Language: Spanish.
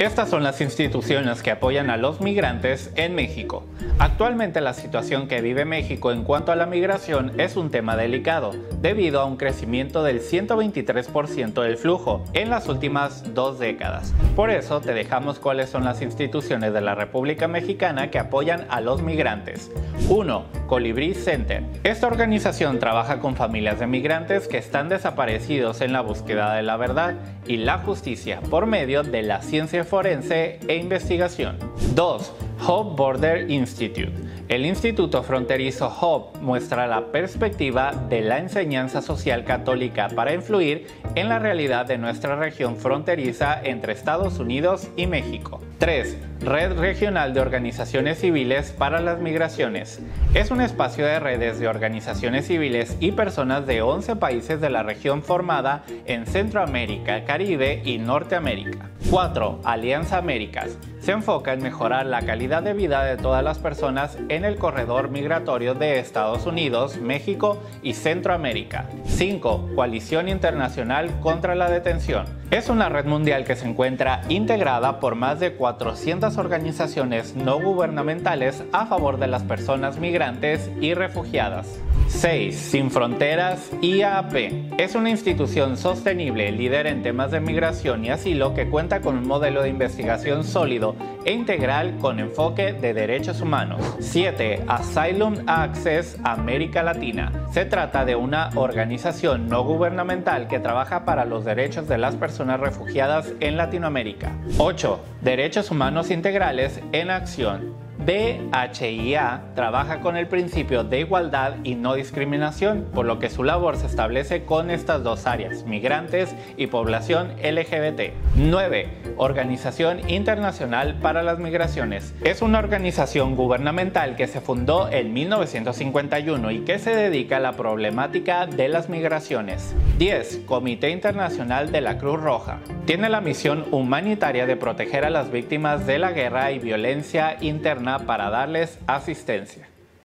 Estas son las instituciones que apoyan a los migrantes en México. Actualmente la situación que vive México en cuanto a la migración es un tema delicado, debido a un crecimiento del 123% del flujo en las últimas dos décadas. Por eso te dejamos cuáles son las instituciones de la República Mexicana que apoyan a los migrantes. 1. Colibrí Center. Esta organización trabaja con familias de migrantes que están desaparecidos en la búsqueda de la verdad y la justicia por medio de la ciencia forense e investigación. 2. Hope Border Institute. El Instituto Fronterizo Hope muestra la perspectiva de la enseñanza social católica para influir en la realidad de nuestra región fronteriza entre Estados Unidos y México. 3. Red Regional de Organizaciones Civiles para las Migraciones. Es un espacio de redes de organizaciones civiles y personas de 11 países de la región formada en Centroamérica, Caribe y Norteamérica. 4. Alianza Américas. Se enfoca en mejorar la calidad de vida de todas las personas en el corredor migratorio de Estados Unidos, México y Centroamérica. 5. Coalición Internacional contra la Detención. Es una red mundial que se encuentra integrada por más de 400 organizaciones no gubernamentales a favor de las personas migrantes y refugiadas. 6. Sin Fronteras IAP. Es una institución sostenible, líder en temas de migración y asilo que cuenta con un modelo de investigación sólido e integral con enfoque de derechos humanos. 7. Asylum Access América Latina. Se trata de una organización no gubernamental que trabaja para los derechos de las personas refugiadas en Latinoamérica. 8. Derechos Humanos Integrales en Acción. BHIA trabaja con el principio de igualdad y no discriminación, por lo que su labor se establece con estas dos áreas, migrantes y población LGBT. 9. Organización Internacional para las Migraciones. Es una organización gubernamental que se fundó en 1951 y que se dedica a la problemática de las migraciones. 10. Comité Internacional de la Cruz Roja. Tiene la misión humanitaria de proteger a las víctimas de la guerra y violencia interna para darles asistencia.